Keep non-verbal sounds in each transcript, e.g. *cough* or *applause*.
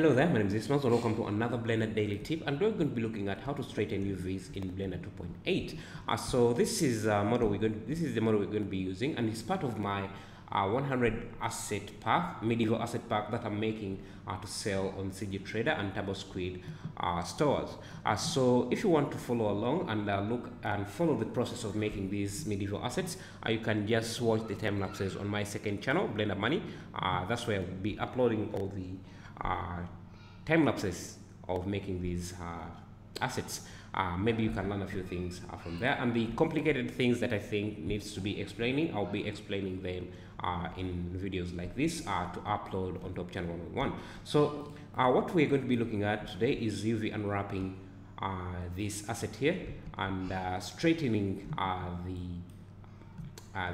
Hello there, my name is Ismail, and welcome to another Blender Daily Tip. And we're going to be looking at how to straighten UVs in Blender 2.8. Uh, so this is a model we're going. To, this is the model we're going to be using, and it's part of my uh, 100 asset pack, medieval asset pack that I'm making uh, to sell on CG Trader and TurboSquid uh, stores. Uh, so if you want to follow along and uh, look and follow the process of making these medieval assets, uh, you can just watch the time lapses on my second channel, Blender Money. that's where I'll be uploading all the time lapses of making these uh, assets. Uh, maybe you can learn a few things uh, from there. And the complicated things that I think needs to be explaining I'll be explaining them uh, in videos like this uh, to upload on top channel 101 so what we're going to be looking at today is UV unwrapping this asset here and straightening the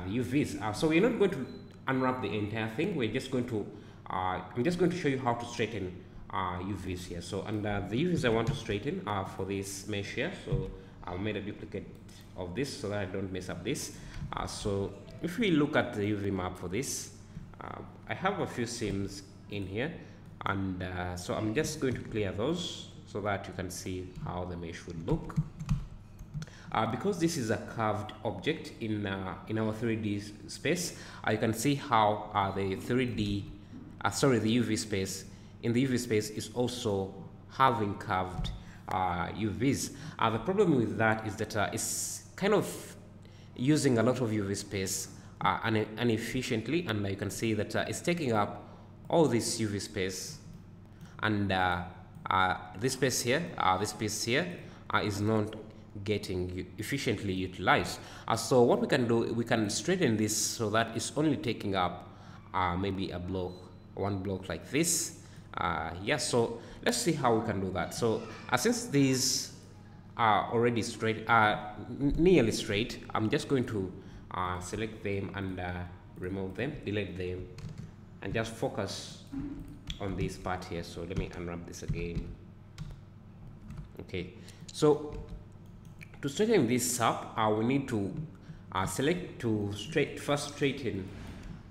the UVs so we're not going to unwrap the entire thing. We're just going to uh, I'm just going to show you how to straighten uh, UVs here. So, uh, the UVs I want to straighten are for this mesh here. So, I've made a duplicate of this so that I don't mess up this. Uh, so, if we look at the UV map for this, uh, I have a few seams in here, and uh, so I'm just going to clear those so that you can see how the mesh would look. Uh, because this is a curved object in uh, in our 3D space, uh, you can see how uh, the 3D uh, sorry, the UV space, in the UV space is also having curved uh, UVs. Uh, the problem with that is that uh, it's kind of using a lot of UV space uh, inefficiently, and you can see that uh, it's taking up all this UV space, and uh, this space here, this space here, is not getting efficiently utilized. so what we can do, we can straighten this so that it's only taking up maybe a block one block like this. Uh, yeah so let's see how we can do that. So uh, since these are already straight uh, nearly straight I'm just going to uh, select them and uh, remove them delete them and just focus on this part here. So let me unwrap this again. Okay. So to straighten this up uh, we need to select to straight first straighten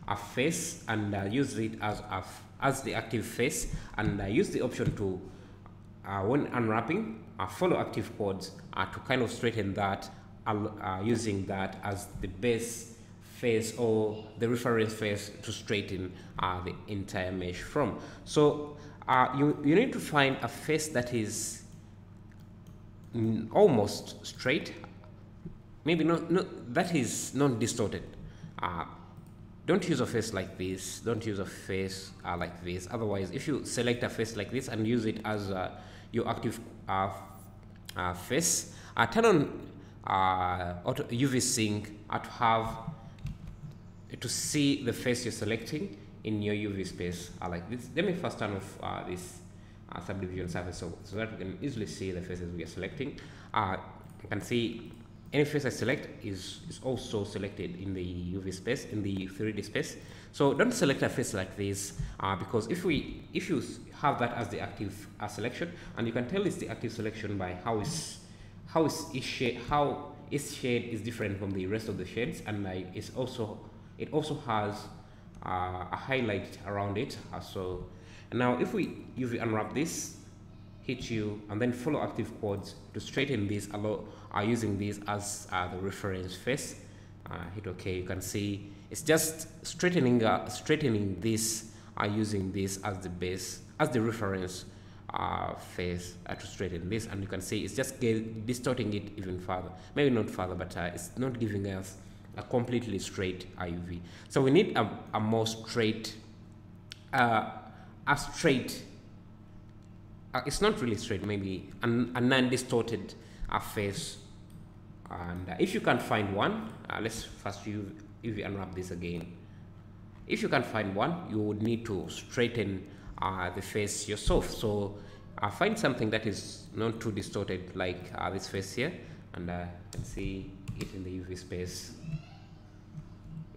a face and uh, use it as a, as the active face and uh, use the option to uh, when unwrapping uh, follow active quads uh, to kind of straighten that uh, using that as the base face or the reference face to straighten the entire mesh from. So you, you need to find a face that is almost straight maybe not, not that is not distorted don't use a face like this. Don't use a face uh, like this. Otherwise if you select a face like this and use it as uh, your active uh, uh face uh, turn on uh, auto UV sync to have to see the face you're selecting in your UV space like this. Let me first turn off this subdivision surface so, so that we can easily see the faces we are selecting. You can see any face I select is, is also selected in the UV space, in the 3D space. So don't select a face like this uh, because if we if you have that as the active uh, selection, and you can tell it's the active selection by how is how is its shade how its shade is different from the rest of the shades, and like it's also it also has uh, a highlight around it. Uh, so now if we UV unwrap this, hit U and then follow active quads to straighten this allow are using this as uh, the reference face. Uh, hit ok you can see. It's just straightening uh, straightening this uh, using this as the base as the reference uh, face uh, to straighten this. And you can see it's just distorting it even further. Maybe not further but uh, it's not giving us a completely straight IUV so we need a, a more straight uh, a straight uh, it's not really straight, maybe an, a non-distorted uh, face. And uh, if you can't find one, uh, let's first you if you unwrap this again. If you can't find one, you would need to straighten uh, the face yourself. So uh, find something that is not too distorted like this face here and you can see it in the UV space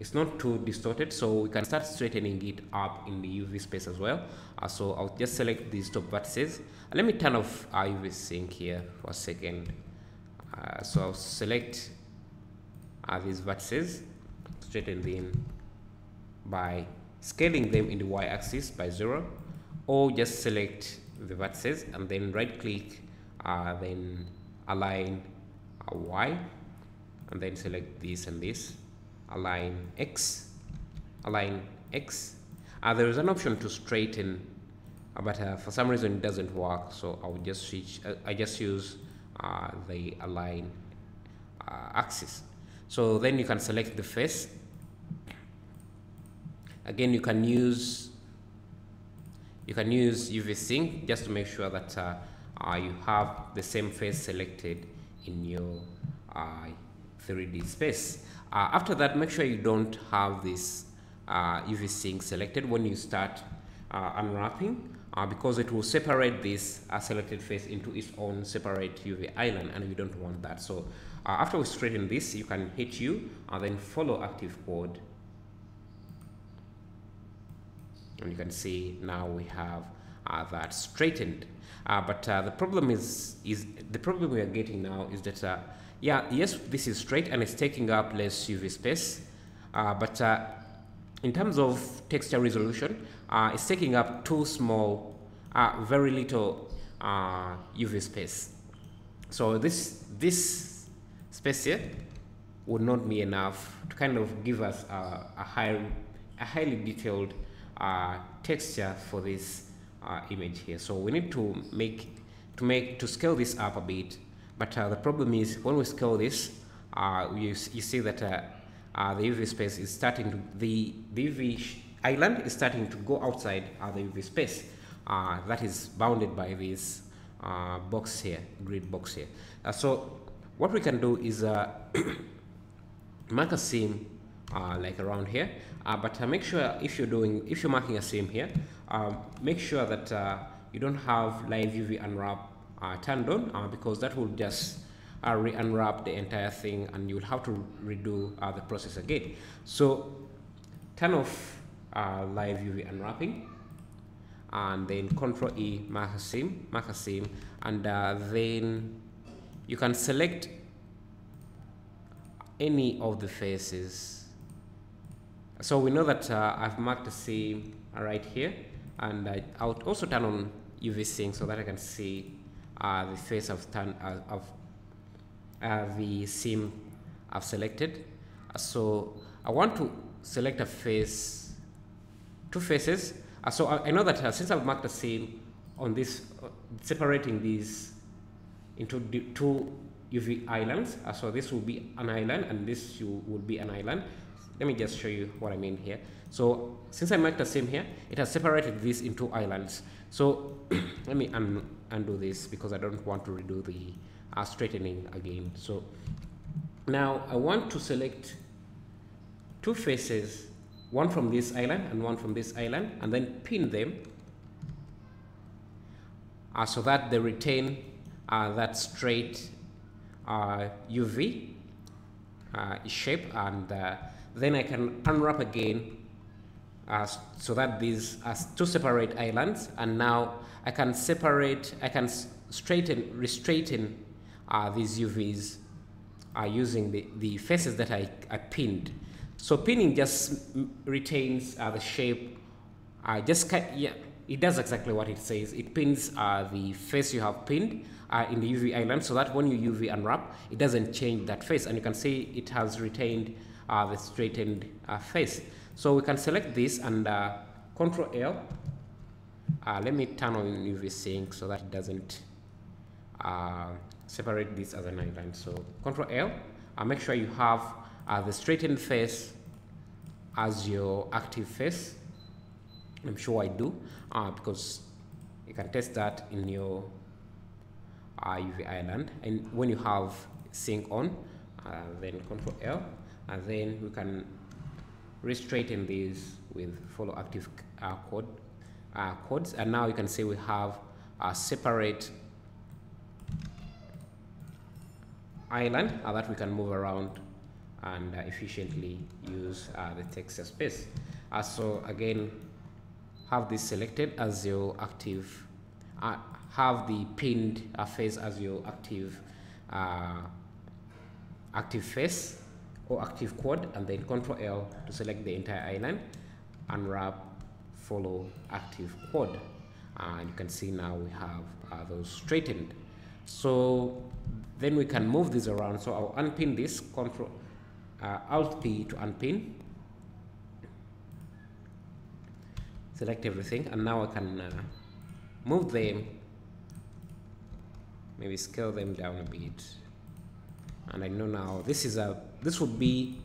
it's not too distorted so we can start straightening it up in the UV space as well. Uh, so I'll just select these top vertices. Uh, let me turn off UV sync here for a second. Uh, so I'll select uh, these vertices straighten them by scaling them in the y-axis by zero or just select the vertices and then right click uh, then align uh, y and then select this and this align x align x. Uh, there is an option to straighten uh, but uh, for some reason it doesn't work so I'll just switch uh, I just use uh, the align axis. So then you can select the face. Again you can use you can use UV sync just to make sure that uh, you have the same face selected in your uh, 3D space. Uh, after that, make sure you don't have this UV uh, sync selected when you start uh, unwrapping because it will separate this selected face into its own separate UV island and we don't want that. So after we straighten this, you can hit U and then follow active quad and you can see now we have uh, that straightened uh, but uh, the problem is is the problem we are getting now is that uh, yeah yes this is straight and it's taking up less UV space uh, but uh, in terms of texture resolution it's taking up too small very little UV space so this this space here would not be enough to kind of give us a, a a highly detailed uh, texture for this uh, image here. So we need to make to make to scale this up a bit. But uh, the problem is when we scale this, uh, you, you see that uh, uh, the UV space is starting to the the UV island is starting to go outside the UV space that is bounded by this box here, grid box here. so what we can do is *coughs* mark a seam like around here uh, but uh, make sure if you're doing, if you're marking a seam here, um, make sure that uh, you don't have live UV unwrap turned on because that will just uh, re-unwrap the entire thing and you'll have to redo uh, the process again. So turn off uh, live UV unwrapping and then control E mark a mark a and then you can select any of the faces so we know that uh, I've marked the seam right here and I, I'll also turn on UV sync so that I can see uh, the face uh, of uh, the seam I've selected. so I want to select a face, two faces. Uh, so I, I, know that uh, since I've marked the seam on this, separating these into two UV islands, so this will be an island and this will be an island let me just show you what I mean here. So since I marked the same here, it has separated this into islands. So *clears throat* let me un undo this because I don't want to redo the uh, straightening again. So now I want to select two faces, one from this island and one from this island, and then pin them uh, so that they retain uh, that straight UV uh, uh, shape and uh, then I can unwrap again uh, so that these are two separate islands and now I can separate, I can straighten, restraighten uh, these UVs uh, using the, the faces that I, I pinned. So pinning just retains uh, the shape, uh, just yeah, it does exactly what it says. It pins uh, the face you have pinned uh, in the UV island so that when you UV unwrap, it doesn't change that face. And you can see it has retained the straightened uh, face. So we can select this and uh, Control L. Uh, let me turn on UV sync so that it doesn't uh, separate this as an island. So Control L. Uh, make sure you have the straightened face as your active face. I'm sure I do because you can test that in your UV island. And when you have sync on, then Control L and then we can restraighten these with follow active uh, code uh, quads. And now you can see we have a separate island uh, that we can move around and uh, efficiently use uh, the text space. Uh, so again have this selected as your active have the pinned face as your active active face or active quad and then Control L to select the entire island, unwrap, follow active quad. and you can see now we have uh, those straightened. So then we can move this around. So I'll unpin this control uh, alt P to unpin. Select everything and now I can uh, move them maybe scale them down a bit and I know now this is a this would be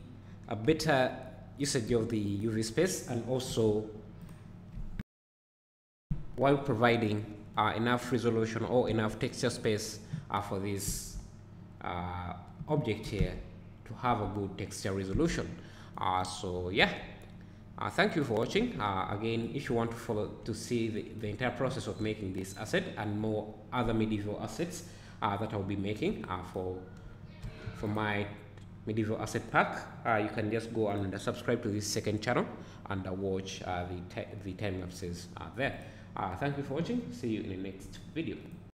a better usage of the UV space and also while providing uh, enough resolution or enough texture space uh, for this uh, object here to have a good texture resolution. Uh, so yeah uh, thank you for watching. Uh, again if you want to follow to see the, the entire process of making this asset and more other medieval assets that I'll be making for for my medieval asset pack uh, you can just go and subscribe to this second channel and uh, watch uh, the, the time lapses there. Uh, thank you for watching. See you in the next video